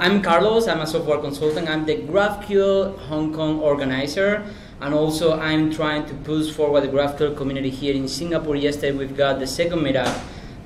I'm Carlos. I'm a software consultant. I'm the GraphQL Hong Kong organizer, and also I'm trying to push forward the GraphQL community here in Singapore. Yesterday we've got the second meetup,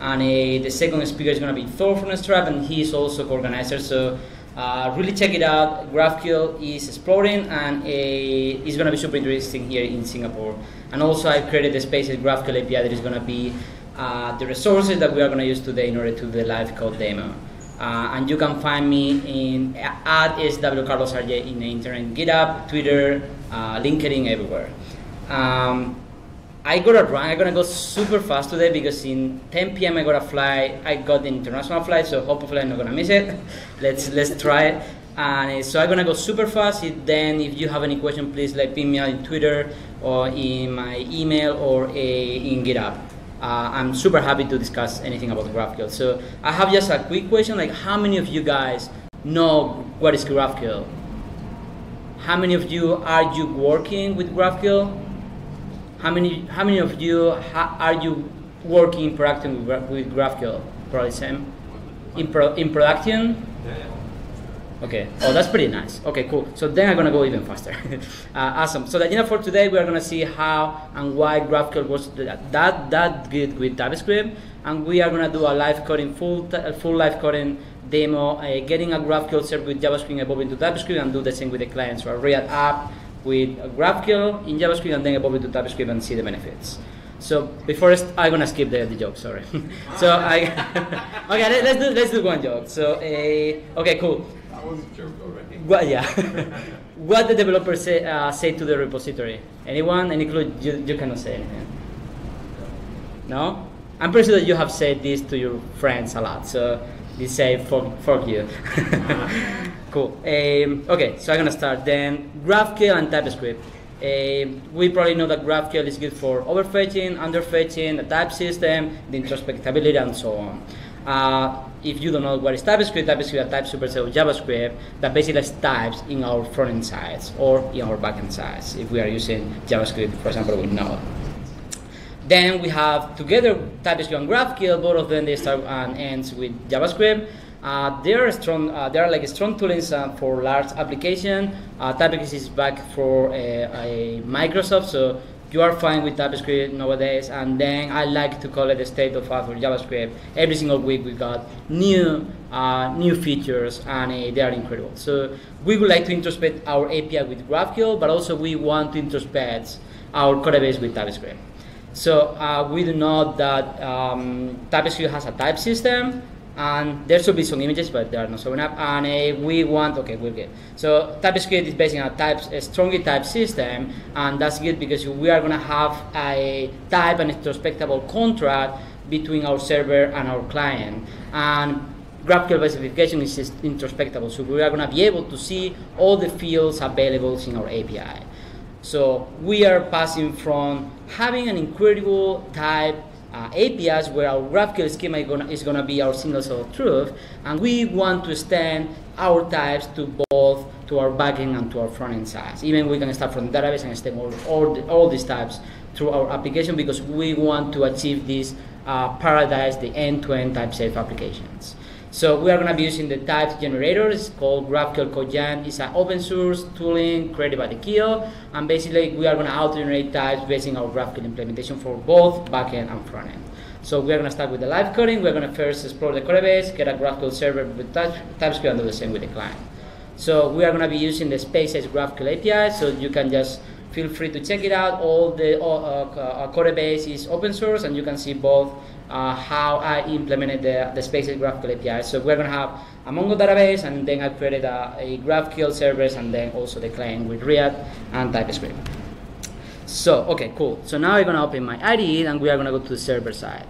and uh, the second speaker is going to be Thor from Stripe, and he's also co-organizer. So uh, really check it out. GraphQL is exploding, and uh, it's going to be super interesting here in Singapore. And also I've created the SpaceX GraphQL API that is going to be uh, the resources that we are going to use today in order to do the live code demo. Uh, and you can find me in at swcarlosrj in the internet, GitHub, Twitter, uh, LinkedIn, everywhere. Um, I gotta run. I'm gonna go super fast today because in 10 p.m. I gotta fly. I got the international flight, so hopefully I'm not gonna miss it. let's let's try it. And so I'm gonna go super fast. Then, if you have any question, please let me know in Twitter or in my email or a, uh, in GitHub uh, Uh, I'm super happy to discuss anything about GraphQL. So I have just a quick question, like how many of you guys know what is GraphQL? How many of you are you working with GraphQL? How many, how many of you are you working in production with, with GraphQL? Probably same. In, pro, in production? Okay. Oh, that's pretty nice. Okay, cool. So then I'm gonna go even faster. uh, awesome. So the agenda for today, we are gonna see how and why GraphQL works that that good with TypeScript, and we are gonna do a live coding full full live coding demo, uh, getting a GraphQL server with JavaScript evolve into TypeScript, and do the same with the client. So a React app with GraphQL in JavaScript, and then evolve into TypeScript and see the benefits. So before I'm gonna skip the, the joke. Sorry. so I okay. Let's do let's do one joke. So uh, okay, cool Well, yeah. what the developer say, uh, say to the repository? Anyone? Any clue? You, you cannot say anything. No? I'm pretty sure that you have said this to your friends a lot. So they say, fuck, fuck you. cool. Um, okay, so I'm going to start. Then GraphQL and TypeScript. Uh, we probably know that GraphQL is good for overfetching, underfetching, the type system, the introspectability, and so on. Uh, if you don't know what is TypeScript, TypeScript is a type superset of JavaScript that basically types in our front-end sides or in our back-end sides. If we are using JavaScript, for example, with Node. Then we have together TypeScript and GraphQL. Both of them they start and ends with JavaScript. Uh, they are strong. Uh, they are like strong toolings uh, for large application. Uh, TypeScript is back for Microsoft, so you are fine with TypeScript nowadays, and then I like to call it the state of art for JavaScript. Every single week we got new uh, new features, and uh, they are incredible. So we would like to introspect our API with GraphQL, but also we want to introspect our codebase with TypeScript. So uh, we do know that um, TypeScript has a type system, and there should be some images, but they are not showing up. And uh, we want, okay, we'll get. So TypeScript is based on a type, a strongly typed system, and that's good because we are going to have a type and introspectable contract between our server and our client. And GraphQL specification is introspectable, so we are going to be able to see all the fields available in our API. So we are passing from having an incredible type uh, APIs where our GraphQL schema is gonna, be our single source of truth, and we want to extend our types to both to our backend and to our frontend sides. Even we can start from the database and extend all, all, the, all these types through our application because we want to achieve this uh, paradise, the end-to-end type safe applications. So we are going to be using the types generator. It's called GraphQL CodeGen. It's an open source tooling created by the Tekiyo. And basically, we are going to auto-generate types based on our GraphQL implementation for both backend and frontend. So we're going to start with the live coding. We're going to first explore the code base, get a GraphQL server with TypeScript, and do the same with the client. So we are going to be using the SpaceX GraphQL API. So you can just feel free to check it out. All the uh, uh, code base is open source, and you can see both uh, how I implemented the, the SpaceX GraphQL API. So we're going to have a Mongo database, and then I created a, a GraphQL service, and then also the client with React and TypeScript. So, okay, cool. So now I'm going to open my IDE, and we are going to go to the server side.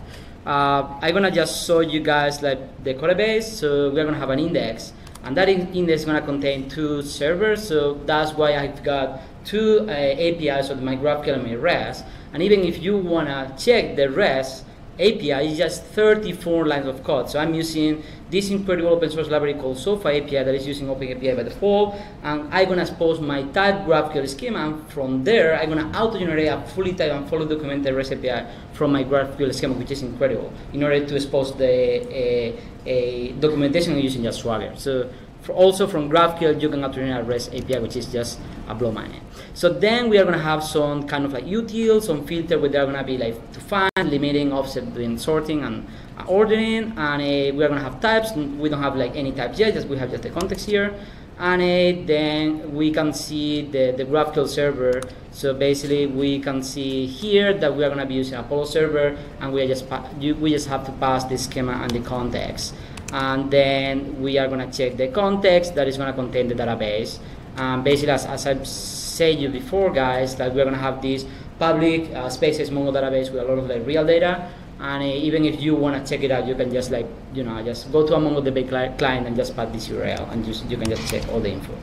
Uh, I'm going to just show you guys like the code base. So we're going to have an index, and that index is going to contain two servers. So that's why I've got two uh, APIs of my GraphQL and my REST. And even if you want to check the REST, API is just 34 lines of code. So I'm using this incredible open source library called Sofa API that is using OpenAPI by default, and I'm gonna expose my type GraphQL schema, and from there I'm gonna auto-generate a fully typed and fully documented REST API from my GraphQL schema, which is incredible, in order to expose the a, a documentation using just Swagger. So also from GraphQL, you can obtain a REST API, which is just a blow money. So then we are going to have some kind of like utils, some filter where they're going to be like to find, limiting, offset, doing sorting, and ordering. And uh, we are going to have types. We don't have like any types yet, just we have just the context here. And uh, then we can see the, the GraphQL server. So basically, we can see here that we are going to be using Apollo server, and we just we just have to pass the schema and the context and then we are going to check the context that is going to contain the database. Um, basically, as, as I've said you before, guys, that we're going to have this public uh, SpaceX Mongo database with a lot of like real data. And uh, even if you want to check it out, you can just like, you know, just go to a MongoDB client and just pass this URL and just, you can just check all the info.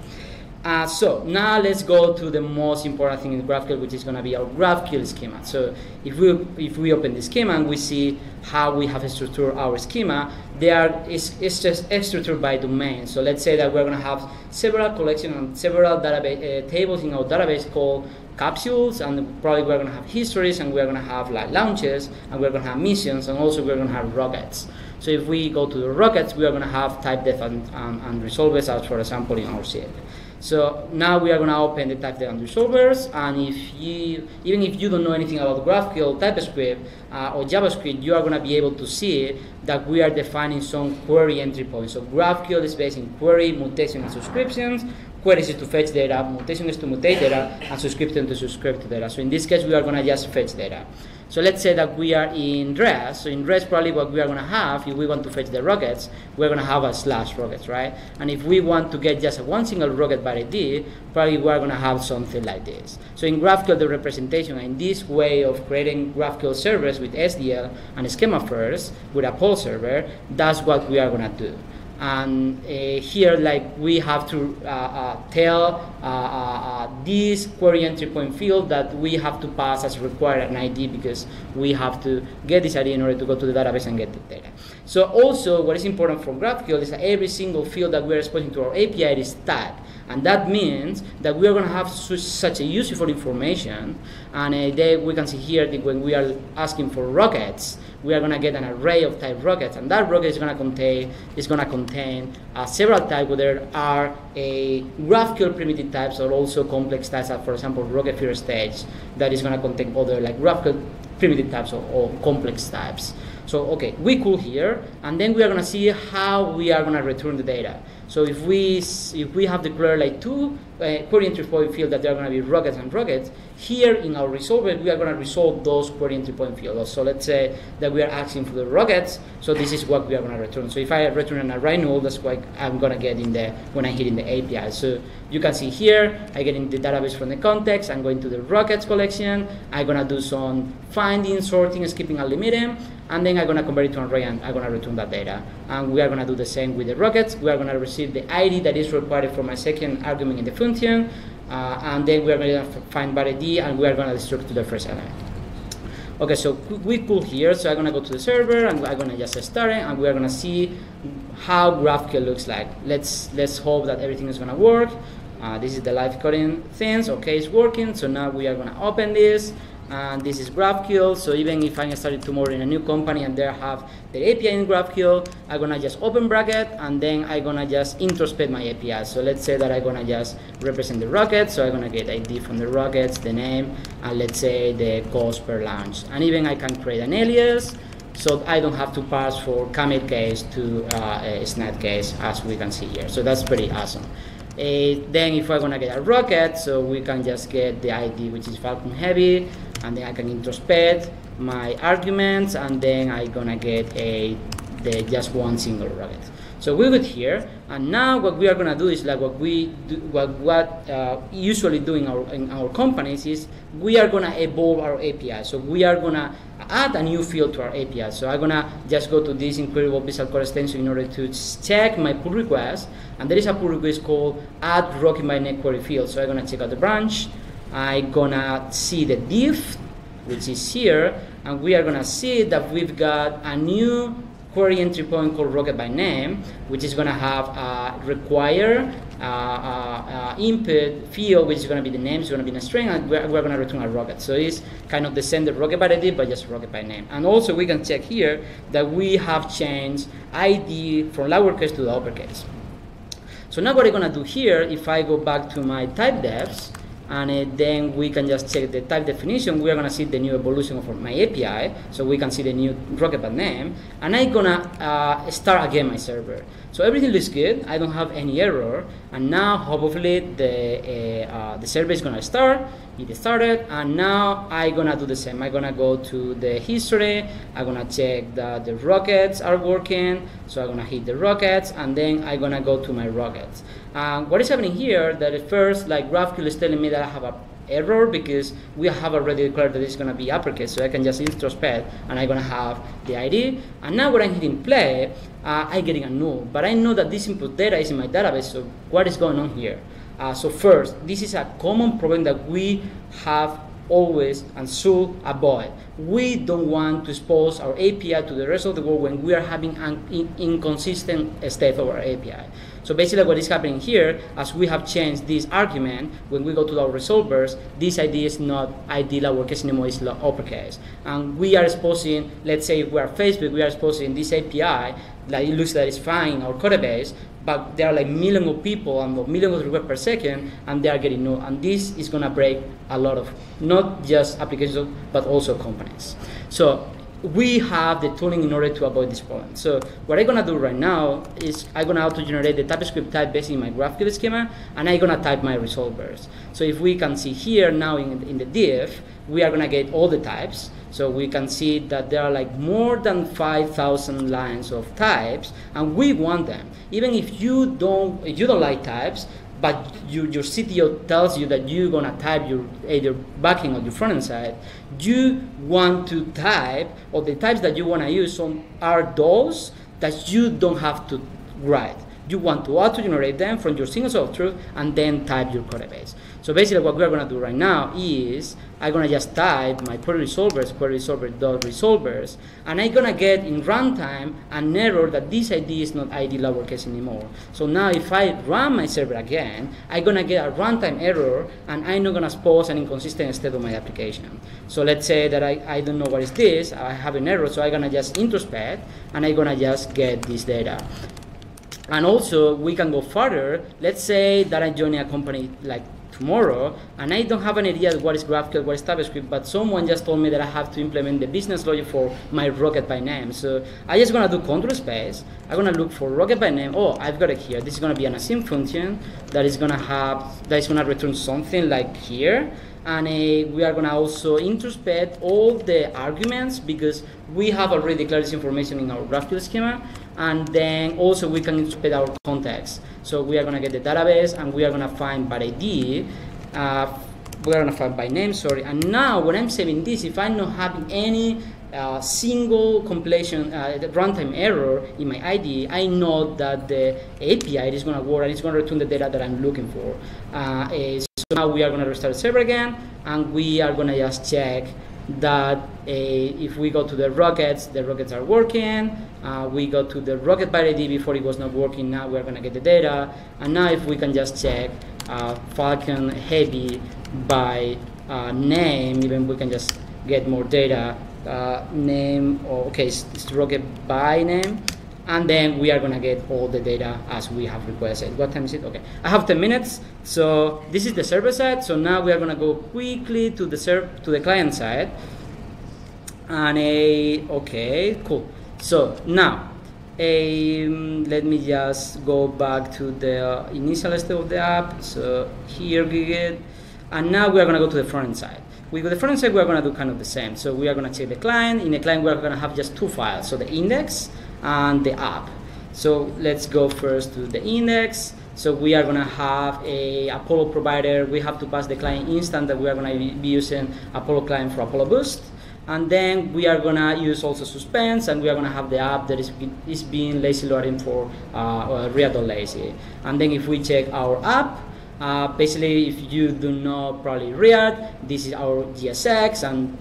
Uh, so now let's go to the most important thing in GraphQL, which is going to be our GraphQL schema. So if we if we open the schema and we see how we have structured our schema, there is it's just structured by domain. So let's say that we're going to have several collections and several database uh, tables in our database called capsules, and probably we're going to have histories, and we're going to have like launches, and we're going to have missions, and also we're going to have rockets. So if we go to the rockets, we are going to have type def and, um, and resolvers as for example in our CF. So now we are going to open the type data resolvers, and if you, even if you don't know anything about GraphQL, TypeScript, uh, or JavaScript, you are going to be able to see that we are defining some query entry points. So GraphQL is based in query, mutation, and subscriptions. Queries is to fetch data, mutation is to mutate data, and subscription to subscribe to data. So in this case, we are going to just fetch data. So let's say that we are in REST. So in REST, probably what we are going to have, if we want to fetch the rockets, we're going to have a slash rockets, right? And if we want to get just one single rocket by ID, probably we're going to have something like this. So in GraphQL, the representation, in this way of creating GraphQL servers with SDL and schema first, with Apollo server, that's what we are going to do and uh, here like we have to uh, uh, tell uh, uh, uh, this query entry point field that we have to pass as required an ID because we have to get this ID in order to go to the database and get the data. So also what is important for GraphQL is that every single field that we're exposing to our API is tagged. And that means that we are going to have su such a useful information. And uh, we can see here that when we are asking for rockets, we are going to get an array of type rockets, and that rocket is going to contain is going to contain uh, several types. There are a GraphQL primitive types or also complex types, for example, rocket first stage that is going to contain other like GraphQL primitive types or, or complex types. So okay, we cool here, and then we are to see how we are to return the data. So if we if we have declared like two uh, query entry point field that they are to be rockets and rockets, here in our resolver we are to resolve those query entry point fields. So let's say that we are asking for the rockets, so this is what we are to return. So if I return an array null, that's what I'm to get in the when I hit in the API. So you can see here, I get in the database from the context, I'm going to the rockets collection, I'm to do some finding, sorting, skipping, and limiting, and then I'm to convert it to an array and I'm to return that data. And we are to do the same with the rockets. We are to receive the ID that is required for my second argument in the function, uh, and then we are to find var ID and we are to distribute to the first element. Okay, so we could here, so I'm to go to the server and I'm to just start it and we are to see how GraphQL looks like. Let's, let's hope that everything is to work. Uh, this is the live coding things, okay, it's working. So now we are to open this and this is GraphQL. So even if I started tomorrow in a new company and they have the API in GraphQL, I'm gonna just open bracket and then I'm gonna just introspect my API. So let's say that I'm gonna just represent the rocket. So I'm gonna get ID from the rockets, the name, and let's say the cost per launch. And even I can create an alias so I don't have to pass for camel case to uh, a snake case as we can see here. So that's pretty awesome. Uh, then if I'm gonna get a rocket, so we can just get the ID which is Falcon Heavy, and then I can introspect my arguments, and then I'm gonna get a the just one single rocket. So we're good here, and now what we are gonna do is like what we do, what what uh, usually do in our in our companies is we are gonna evolve our API. So we are gonna add a new field to our API. So I'm gonna just go to this incredible Visual Code extension in order to check my pull request, and there is a pull request called add rocket by name query field. So I'm gonna check out the branch. I'm gonna see the diff, which is here, and we are gonna see that we've got a new query entry point called rocket by name, which is to have a require uh, uh, uh, input field, which is to be the name, it's going to be in a string, and we're, we're to return a rocket. So it's kind of the the rocket by ID, but just rocket by name. And also we can check here that we have changed ID from lowercase to the uppercase. So now what I'm gonna do here, if I go back to my type defs, and uh, then we can just check the type definition. We are gonna see the new evolution of my API, so we can see the new Rocketbat name, and I'm gonna uh, start again my server. So everything looks good. I don't have any error, and now hopefully the uh, uh the server is gonna start. It started, and now I'm gonna do the same. I'm gonna go to the history. I'm gonna check that the rockets are working. So I'm gonna hit the rockets, and then I'm gonna go to my rockets. What is happening here? That at first, like GraphQL is telling me that I have a error because we have already declared that it's going to be uppercase, so I can just introspect and I'm going to have the ID. And now when I'm hitting play, uh, I'm getting a null, but I know that this input data is in my database, so what is going on here? Uh, so first, this is a common problem that we have always and should avoid. We don't want to expose our API to the rest of the world when we are having an in inconsistent state of our API. So basically what is happening here, as we have changed this argument, when we go to our resolvers, this ID is not ID lowercase anymore, it's uppercase. And we are exposing, let's say if we are Facebook, we are exposing this API, that it looks that it's fine in our code base, but there are like millions of people and millions of requests per second, and they are getting null. And this is gonna break a lot of, not just applications, but also companies. So we have the tooling in order to avoid this problem. So what I'm gonna do right now is I'm gonna auto-generate the TypeScript type based in my GraphQL schema, and I'm gonna type my resolvers. So if we can see here now in, in the div, we are gonna get all the types. So we can see that there are like more than 5,000 lines of types, and we want them. Even if you don't, if you don't like types, but you, your CTO tells you that you're gonna type your either backend or your frontend side, you want to type, or the types that you wanna use on, are those that you don't have to write. You want to auto-generate them from your single source of truth and then type your code base. So basically what we're going to do right now is I'm going to just type my query resolvers, query resolver dot resolvers, and I'm going to get in runtime an error that this ID is not ID lowercase anymore. So now if I run my server again, I'm going to get a runtime error, and I'm not going to expose an inconsistent state of my application. So let's say that I, I don't know what is this, I have an error, so I'm going to just introspect, and I'm going to just get this data. And also, we can go further. Let's say that I join a company like tomorrow, and I don't have an idea what is GraphQL, what is TypeScript, but someone just told me that I have to implement the business logic for my rocket by name. So I just gonna do control space. I'm gonna look for rocket by name. Oh, I've got it here. This is gonna be an async function that is gonna have that is gonna return something like here and uh, we are going to also introspect all the arguments because we have already declared this information in our GraphQL schema and then also we can introspect our context. So we are going to get the database and we are going to find by ID, uh, we are going to find by name, sorry. And now when I'm saving this, if I'm not having any uh, single compilation uh, runtime error in my IDE, I know that the API is going to work and it's going to return the data that I'm looking for. Uh, so now we are going to restart the server again, and we are going to just check that uh, if we go to the rockets, the rockets are working. Uh, we go to the rocket by ID before it was not working. Now we're going to get the data. And now if we can just check uh, Falcon Heavy by name, even we can just get more data uh, name, or okay, it's, it's rocket by name, and then we are gonna get all the data as we have requested. What time is it? Okay, I have 10 minutes. So this is the server side. So now we are gonna go quickly to the serv to the client side. And a okay, cool. So now, um, let me just go back to the initial state of the app. So here we get, and now we are gonna go to the front end side. With the front end side, we're going to do kind of the same. So we are going to check the client. In the client, we're going to have just two files, so the index and the app. So let's go first to the index. So we are going to have a Apollo provider. We have to pass the client instant that we are going to be using Apollo client for Apollo Boost. And then we are going to use also Suspense, and we are going to have the app that is, is being lazy loading for uh, React.lazy. And then if we check our app, uh, basically, if you do not probably React, this is our JSX, and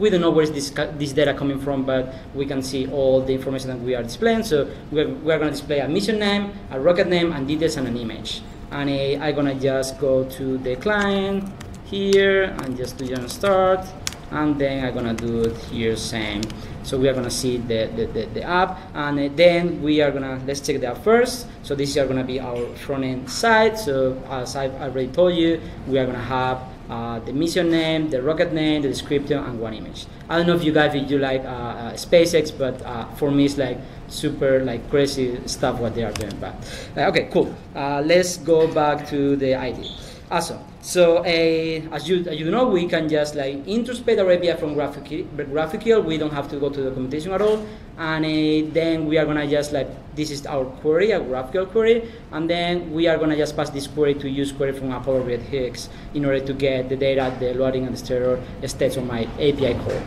we don't know where is this, this data coming from, but we can see all the information that we are displaying. So we're, we're going to display a mission name, a rocket name, and details, and an image. And uh, I'm going to just go to the client here, and just do start, and then I'm going to do it here same. So we are gonna see the, the, the, the app, and uh, then we are gonna, let's check the app first. So this is gonna be our front end side. So as I've already told you, we are gonna have uh, the mission name, the rocket name, the description, and one image. I don't know if you guys if you like uh, uh, SpaceX, but uh, for me it's like super like crazy stuff what they are doing. But uh, okay, cool. Let's go back to the IDE. Awesome. So uh, as you as you know, we can just like introspect our API from GraphQL. GraphQL. We don't have to go to the documentation at all, and uh, then we are gonna just like this is our query, a GraphQL query, and then we are gonna just pass this query to use query from Apollo React Hooks in order to get the data, the loading and the stereo states on my API call.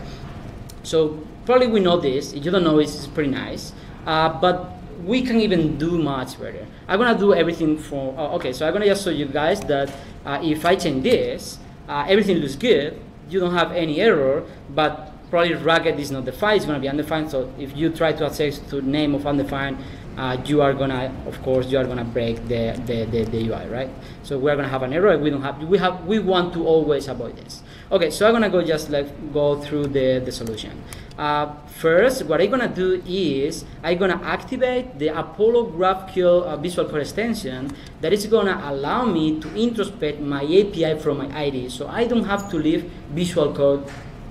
So probably we know this. If you don't know, it's pretty nice, uh, but we can even do much better. I'm gonna do everything for. Oh, okay, so I'm gonna just show you guys that uh, if I change this, uh, everything looks good. You don't have any error, but probably Racket is not defined. It's gonna be undefined. So if you try to access to name of undefined, uh, you are gonna, of course, you are gonna break the, the, the, the UI, right? So we're gonna have an error. We don't have. We have. We want to always avoid this. Okay, so I'm gonna go just like go through the the solution. Uh, first, what I'm gonna do is I'm gonna activate the Apollo GraphQL uh, Visual Code extension that is gonna allow me to introspect my API from my IDE, so I don't have to leave Visual Code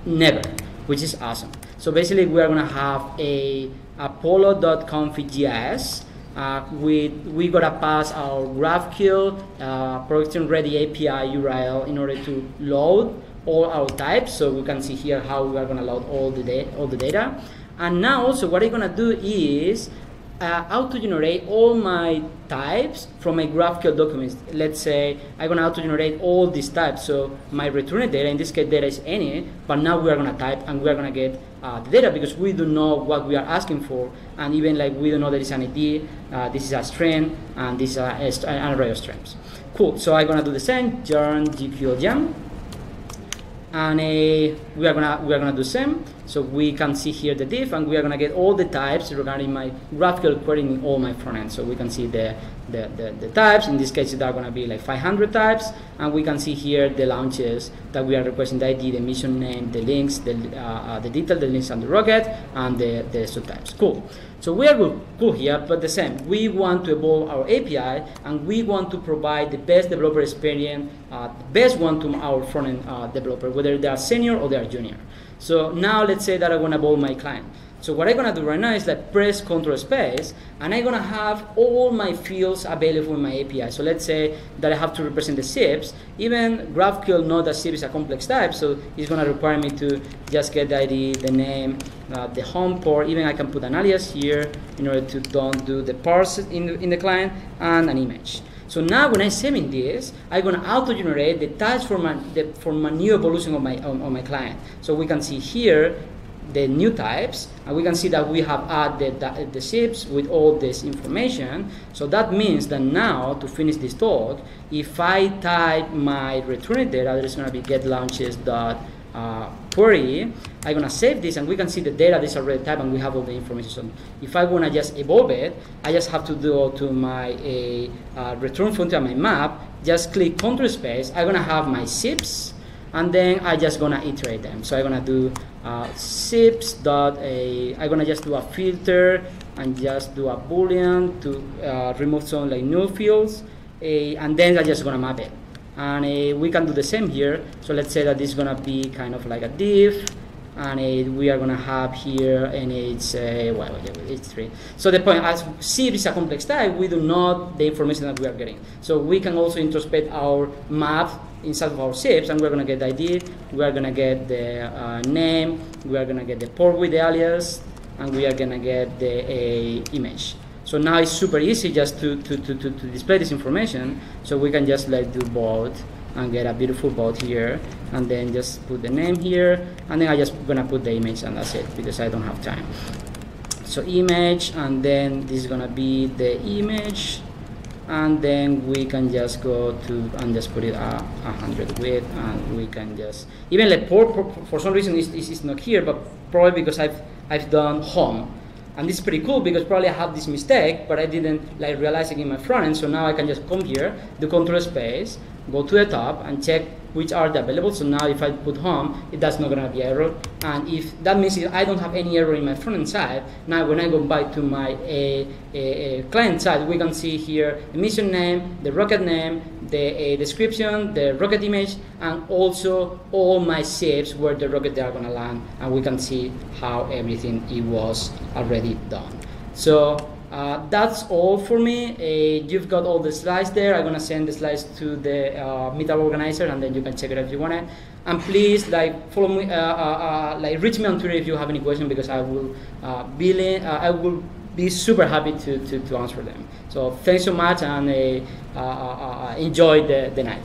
never, which is awesome. So basically, we are gonna have a apollo.config.js. Uh, we we gotta pass our GraphQL uh, production ready API URL in order to load all our types. So we can see here how we are gonna load all the all the data. And now also what I'm gonna do is uh, auto-generate all my types from my GraphQL documents. Let's say I'm gonna auto-generate all these types. So my return data, in this case data is any, but now we are gonna type and we are gonna get uh, the data because we don't know what we are asking for. And even like we don't know there is an ID, uh, this is a string, and this is a, a, an array of strings. Cool, so I'm gonna do the same, yarn GQL gen and uh, we are gonna we are gonna do same. So we can see here the diff, and we are gonna get all the types regarding my GraphQL query in all my front end. So we can see the, the, the, the types. In this case, there are gonna be like 500 types, and we can see here the launches that we are requesting the ID, the mission name, the links, the uh, uh, the detail, the links on the rocket, and the the subtypes. Cool. So we are good, good here, but the same. We want to evolve our API, and we want to provide the best developer experience, uh, the best one to our front-end uh, developer, whether they are senior or they are junior. So now let's say that I want to evolve my client. So what I'm gonna do right now is like press Control Space, and I'm gonna have all my fields available in my API. So let's say that I have to represent the zips. Even GraphQL knows that zip is a complex type, so it's gonna require me to just get the ID, the name, uh, the home port. Even I can put an alias here in order to don't do the parse in the, in the client and an image. So now when I'm saving this, I'm gonna auto-generate the types for my, the, for my new evolution of my, on my client. So we can see here the new types and we can see that we have added the, the zips with all this information. So that means that now to finish this talk if I type my return data there's going to be get launches dot uh, query. I'm going to save this and we can see the data this is already typed and we have all the information. So if I want to just evolve it I just have to go to my uh, return function on my map just click control space. I'm going to have my zips and then I just gonna iterate them. So I'm gonna do uh, dot a. I'm gonna just do a filter and just do a boolean to uh, remove some like null fields, a, and then I'm just gonna map it. And uh, we can do the same here. So let's say that this is gonna be kind of like a div, and uh, we are gonna have here and it's uh, well, it's three. So the point, as zip is a complex type, we do not the information that we are getting. So we can also introspect our map inside of our zips and we're to get the ID, we are to get the uh, name, we are to get the port with the alias, and we are to get the image. So now it's super easy just to, to, to, to, display this information. So we can just like do both and get a beautiful boat here and then just put the name here and then I just gonna put the image and that's it because I don't have time. So image and then this is gonna be the image and then we can just go to and just put it a, a hundred width and we can just even like for, for, for some reason it's, is not here but probably because I've I've done home and this is pretty cool because probably I have this mistake but I didn't like realize it in my front end so now I can just come here do control space go to the top and check which are the available. So now if I put home, it that's not gonna be error. And if that means I don't have any error in my front end side, now when I go back to my uh, client side, we can see here the mission name, the rocket name, the description, the rocket image, and also all my shapes where the rocket are gonna land, and we can see how everything it was already done. So uh, that's all for me. Uh, you've got all the slides there. I'm gonna send the slides to the uh, meetup organizer, and then you can check it if you want it. And please, like, follow me, uh, uh, uh, like, reach me on Twitter if you have any questions, because I will be, I will be super happy to, to, to answer them. So thanks so much, and uh, uh, uh, enjoy the, the night.